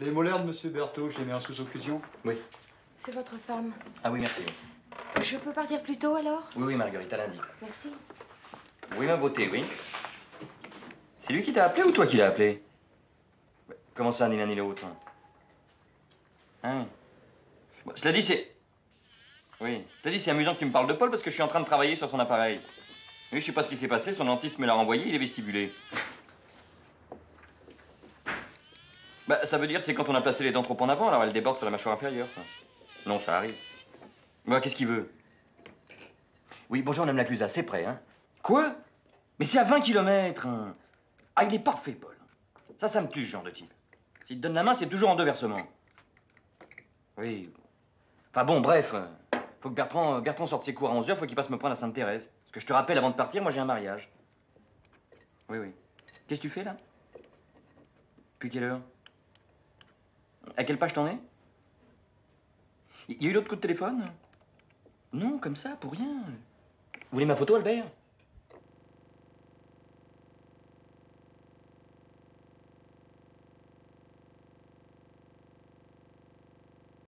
Les molaires de Monsieur Berthaud, je les mets en sous-occlusion. Oui. C'est votre femme. Ah oui, merci. Je peux partir plus tôt alors? Oui, oui, Marguerite, à lundi. Merci. Oui, ma beauté, oui. C'est lui qui t'a appelé ou toi qui l'as appelé? Comment ça, ni l'un ni l'autre? Hein? Oui. Bon, Cela dit, c'est... Oui, cela dit, c'est amusant que tu me parles de Paul parce que je suis en train de travailler sur son appareil. Oui, je sais pas ce qui s'est passé, son dentiste me l'a renvoyé, il est vestibulé. Bah, ça veut dire c'est quand on a placé les dents trop en avant, alors elles débordent sur la mâchoire inférieure. Non, ça arrive. Bah, qu'est-ce qu'il veut? Oui, bonjour, Madame Laclusa, c'est prêt, hein Quoi? Mais c'est à 20 km Ah, il est parfait, Paul. Ça, ça me tue, ce genre de type. S'il te donne la main, c'est toujours en deux versements. Oui. Enfin bon, bref. euh, Faut que Bertrand, euh, Bertrand sorte ses cours à 11h, faut qu'il passe me prendre à Sainte-Thérèse. Parce que je te rappelle, avant de partir, moi j'ai un mariage. Oui, oui. Qu'est-ce que tu fais là? Depuis quelle heure? À quelle page t'en es Il y a eu l'autre coup de téléphone? Non, comme ça, pour rien. Vous voulez ma photo, Albert?